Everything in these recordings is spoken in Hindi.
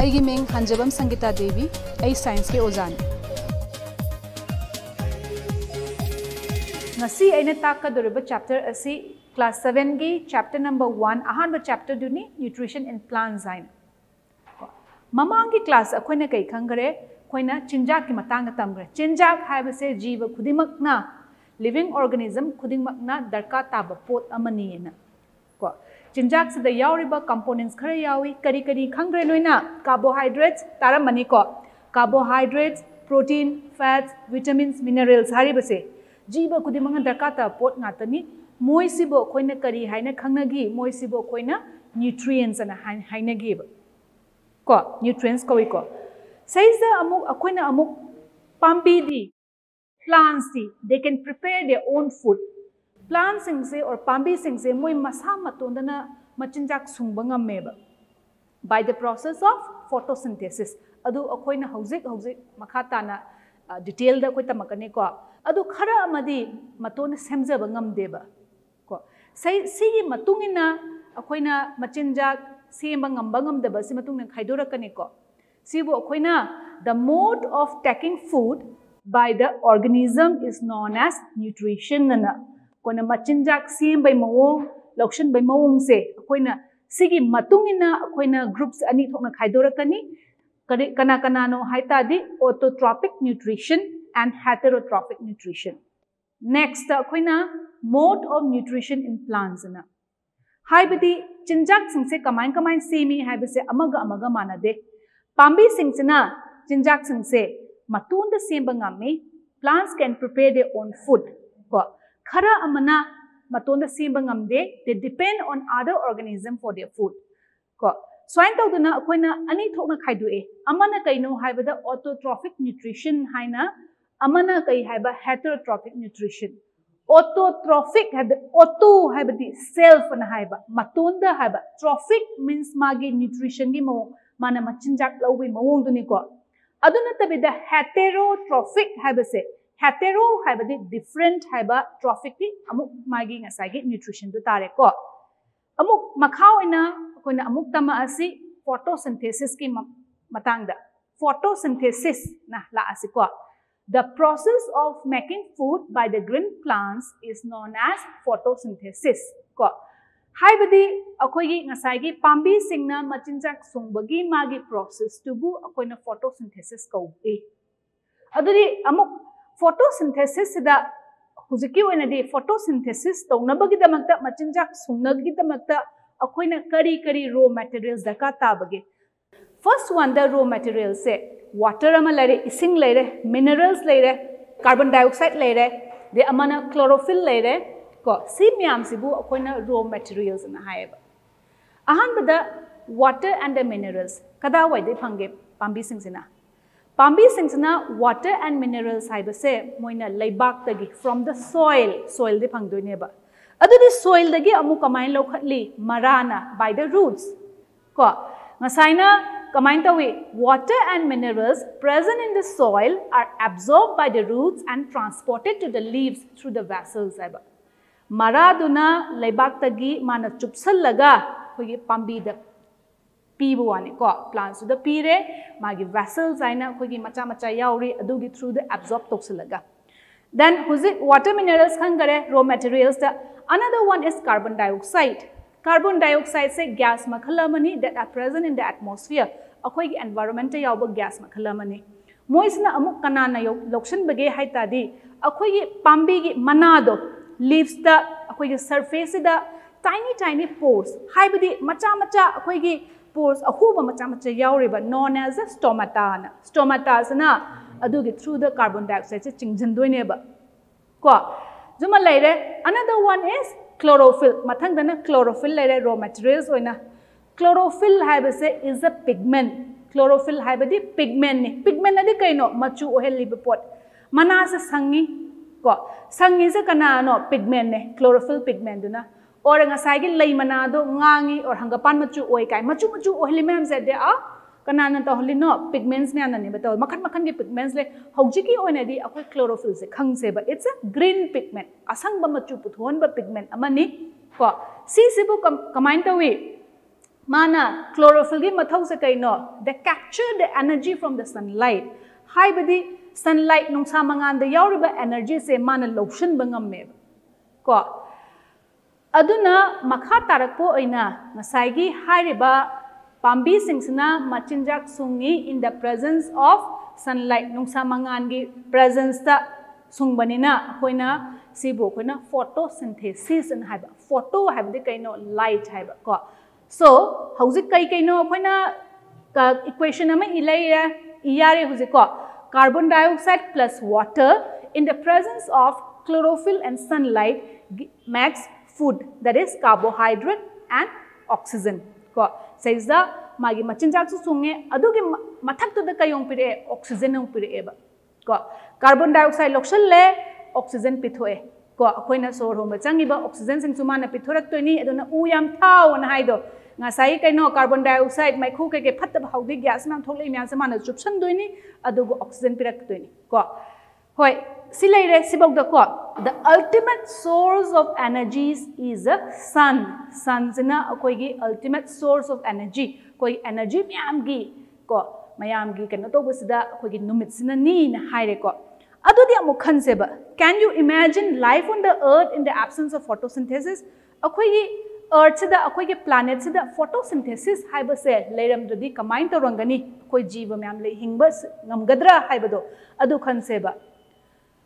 आई मिंग हंजबम संगीता देवी आई साइंस के ओजान। चैप्टर असी, क्लास सेवन की चैप्टर नंबर वन अहम चैप्टर दुनी न्यूट्रिशन एंड प्लान जैन ममांग की क्लास अखोने कई खरे अखोना चिंजा की तमरे चिंजाक है जीव खुद लिविंग ऑर्गेनिज्म खुद दरका ताब पोत चिंजाक कंपोनेंट्स खर करी करी खरे लोना carbohydrates तारमनीको carbohydrates protein fats vitamins minerals हरिबसे जीव खुद दरकार पोटनी मोसीब अखोन करी है खागी मोसीब न्यूट्रिएंस न्यूट्रीएंस को न्यूट्रिएंस कौ को सहीज अमुक अमुक plants they can prepare their own food plant Singh और पाबी सिंह से मई मसा मतों ने मचिजा सूबे by the process of photosynthesis अखोना detail तमको अब खरने सेमजब ममदेबको सही अखोना मचिजा सेमदने खादरकनेको सिखना the mode of taking food by the organism is known as nutrition na. Haibadi chinjak sing se kamain kamain semi haibase amaga amaga manade. Pambi sing na chinjak sing se matunda semba ngami plants can prepare their own food. Ko khara amana matunda semba ngamde, they depend on other organism for their food. Ko स्वाइन तौदना अनी थोकना खाइदुए अमना कइनो हाइबदा ऑटोट्रॉफिक न्यूट्रिशन हाइना अमना कई हाइबा हेटेरोट्रॉफिक न्यूट्रिशन ऑटोट्रॉफिक है ऑटो हाइबदी सेल्फ ना मतोंदा ट्रॉफिक मींस मागी न्यूट्रिशन की मो माना मचिनजाक लौबी मवोंग को हेटेरोट्रॉफिक हेटेरो हाइबदी डिफरेंट हाइबा ट्रॉफिक की अमुक मागी ngसागी न्यूट्रिशन दु तारे को अमुक मखाओ इना अखोना अमुक तमा असि फोटोसिंथेसिस की मतंगदा फोटोसिंथेसिस ना ला असि को the process of making food by the green plants is known as photosynthesis ko haibadi akoi gi ngasai gi machinjak sungbagi magi process tubu akoi na photosynthesis ko e aduri amuk sungnagi damakta अखोना करी करी रो मटेरियल्स दरकार ताबगे फ़र्स्ट वन रो मटेरियल से वाटर लेरे इसिंग मिनरल्स लेरे कार्बन डाइऑक्साइड लेरे दे क्लोरोफिल लेरे को सी म्याम सिबु अखोना रो हायबा अहानबदा वाटर एंड मिनरल्स कदा वाइदे फंगे पाम्बी सिंगसिना पासीना वाटर एंड मिनरल है मोन लेबागे फ्रोम द सोल सोल फंगदनेब अगर सोल कमाइन लौखली मराना द रूट्स को? कमाइन तौ water and mineral present in the soil are absorb by the roots and transported to the leaves through the vessels है मरा लेबागे मान चुपल्ल पाबीद पीबाने को प्लांस पीरें मागे वेसल्स है अखोई मचा मचा यौरी थ्रू द एब्जॉर्ब तौसलग दें हूजि water minerals खागरें raw material another one is carbon dioxide carbon dioxide से गैस मल that are present in the atmosphere अखोई एनवायरमेंट गैस मल मोसना कना लौसनगे अखोई पाबी मनादो लीव्स अखोई सरफेसीद टाइनी टाइनी पोर्स मचा मचा अखोई pores ahuba macha macha yawriba known as a stomata na. Stomata na adugi through the carbon dioxide se chingjandoine ba. Ko Zuma later, another one is chlorophyll. Mathang dana chlorophyll later raw materials oina. Chlorophyll habase is a pigment. Chlorophyll habadi pigment ni. Pigment na di kaino machu ohel libipot. Mana sa sangi ko. Sangi sa kana no pigment ni. Chlorophyll pigment duna. और लई मनादी और हंगपान मचु ओकाय मचु मचु ओहली मैम से कना तौली पिगमेंट्स मैंने तौर मखन मखन के पिगमेंट्सलेनाद क्लोरोफिल से खेब इट्स अ ग्रीन पिगमेंट असंग मचु पुथोब पिगमेंटनीको सिब कम तौ माना क्लोरोफिल मौसे कई they capture the energy from the sunlight है सनलाइट नौसा मगानद एनर्जी से मान लौशनबे को मखा तारकपोना पाबी सिंसना मचिजा सूँगी in the presence of sunlight नुसा मंगान की प्रेजेंसद सूबनीना फ़ोटो सिंथेसीस फ़ोटो है कहींनो लाइट है सो so, कई कई इक्वेशन इले हजिको carbon dioxide plus water in the presence of chlorophyll and sunlight makes food that is carbohydrate and oxygen ko the magi machinjak su sunge adugi mathak to da kayong pire oxygen ng pire eba ko carbon dioxide lokshan le oxygen pithoe ko akoina sor hom changi ba oxygen sing sumana pithorak to ni aduna u yam thau na haido nga sai kai no carbon dioxide mai khu ke ke phat ba haudi gas nam thole mi asa mana chupsan doini adugo oxygen pirak to ni ko hoi सिलैरे सिबौदक the ultimate source of energies is a sun सनसना ultimate source of energy कोई एनर्जी मैम की को मैम की कहनाको अदेब can you imagine life on the earth in the absence of photosynthesis अर्थसद planet से फ़ोटो सिंथेसीसमें कमाय तौरगनी जीव मैम हिंग ममगद्रा खनसेब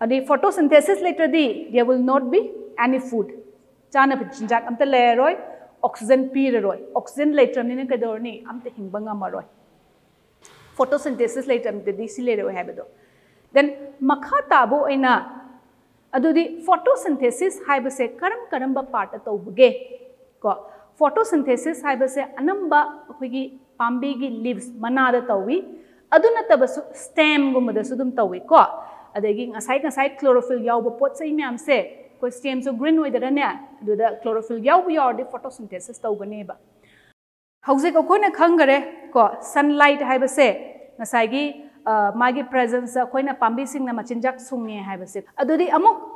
अभी photo photosynthesis there will not be any food चाने चिंजा अमत लेर ऑक्सीजन पीर ऑक्सीजन लेट्रमी कदरनी अमत हिंब गमर फोटोसिंथेसिस फोटोसिंथेसिस देन मखाता फोटोसिंथेसिस करम करम पार्ट तौबे को फोटोसिंथेसिस अनबी पाबी लीव्स मनाद तौ अद नब स्टेम गुमदू तौ को adagi ngasai ngasai chlorophyll yawba pot sai myam se ko stem so green way da ne aduda chlorophyll yawba yawdi photosynthesis tawbane ba hauzik ko ne khangare ko sunlight haibase ngasai gi मागी प्रेजेंस अखोना पाबीसिंग मचिंजाक सुंगे हाइबसे अदुदी अमुक ngasai raw materials mem daka ta ki bida chlorophyll gi matang da su pan gare ko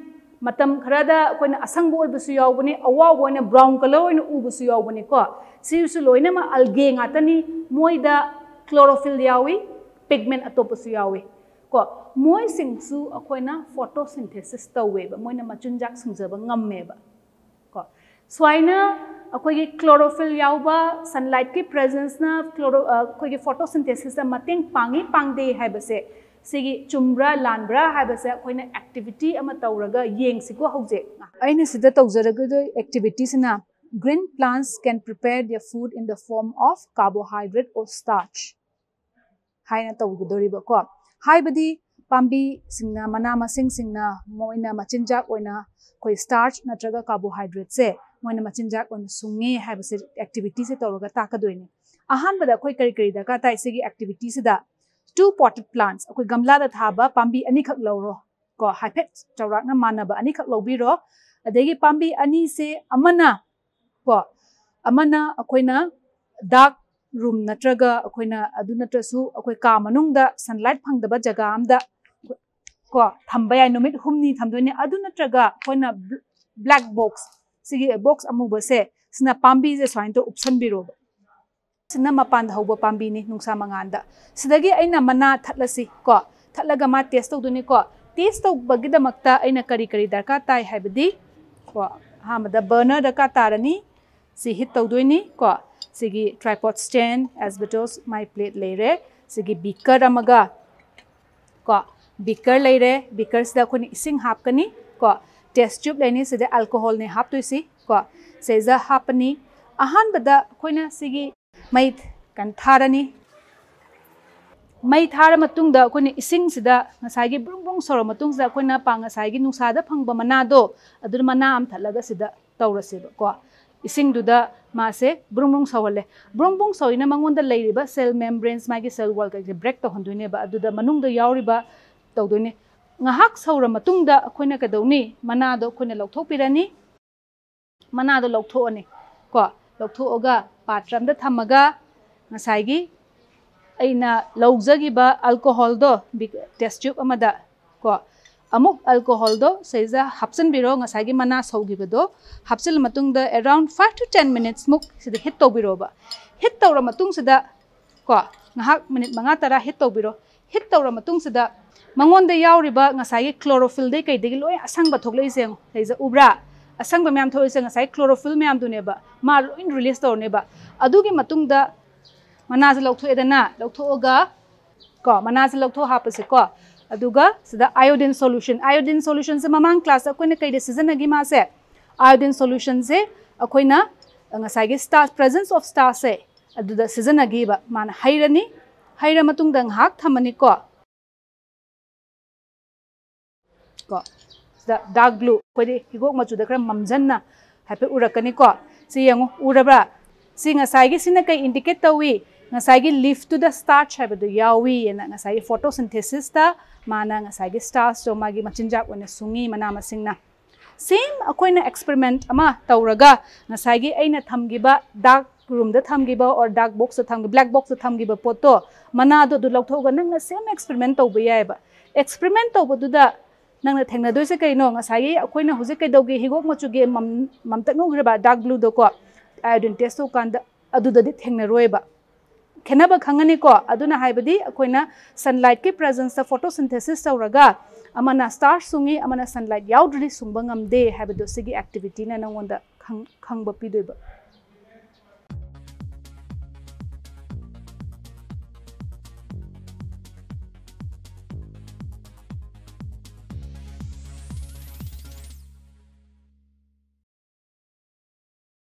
मतम खरद असंग अवाबना ब्राउन कलर उबनेको लोनम अलगे मोद क्लोरोफिल पिगमेंट अटोपे को मोसना फ़ोटो सिंथेसीस तौब मोन मचुजा सूझब गमेब को सोना क्लोरोफिल सनलाइट की प्रेजेंसना क्लोरो फ़ोटो सिंथेसीस पाई पादे lanbra haibase akoina activity ama tawraga yengsigo hauje aina sida tawjaraga do activity sina green plants can prepare their food in the form of carbohydrate or starch haina tawgudoriba ko haibadi pambi singna mana masing singna moina machinjak oina koi starch natraga carbohydrate se moina machinjak oina sunge haibase activity se tawraga takadoini ahan bada koi kari kari da ka tai sigi activity se da two potted plants akoi gamla da thaba pambi ani khak lawro ko haipet chawrak na manaba ani khak lawbiro adegi pambi ani se amana ko amana akoina dark room natraga akoina adu natrasu akoi ka manungda sunlight phangdaba jaga amda ko thamba yai numit humni thamdoine adu natraga akoina black box sigi box amuba se sina pambi je swain to upsan biro sina मपान हव पाने नुसा मगानदी मना थत्सीको थत्म टेस्ट तौदनीको टेस्ट तौब करी करी दरकार ताय है अहम बर्नर दरकार तारनी हिट तौदनीको ट्राइपोट स्टैन एसबेटोस माइ प्लेट लेर बीकर को बीकर लेर बीकर से इं हापनीको टेस्ट ट्यूब लेनी अलकोहल हाप्तुसी को सेज हापनी अहानद अखोना ising du da ma se brung brung sawale brung brung soina mangon da leiri ba cell membranes ma gi cell wall ka break to honduine ba adu da manung da yauri ba tawdune ngahak saura matungda akhoi kadawni manado akhoi lauthokpirani manado lauthokani ko पात्र अल्कोहलो टेस्ट्यूबो अमुक अल्कोहलो सहीजा हापसन भीरोसाई मना सौगीबद हापसल around five to ten minutes मूक हिट तौरब हिट तौर मतको मिनट मंगा तर हिट तौर हिट तौर मतद मंगों क्लोरोफिल कई लो असंग थोलैसे उब्रा asang ba myam thoi seng ngasai chlorophyll myam du ne ba ma loin release to ne ba adugi matung da mana se lok thoe dana lok thoga ko mana se lok tho ha pase ko aduga sida iodine solution iodine solution se presence of star se aduda season agi ba mana hairani haira matung dang hak thamani ko ko sida dark blue ko de higok machu da kra mamjanna hape urakani ko si yango urabra si ngasai ge sina kai indicate tawi ko iodine test to kan da adu da di thengna roi ba खेनब खंगनी को अदुना हाइबदी अखोइना सनलाइट की प्रेजेंस तौरगा अमना स्टार सुंगी सनलाइट हाइबदो सिगी एक्टिविटी ना खंगब पिदोइबा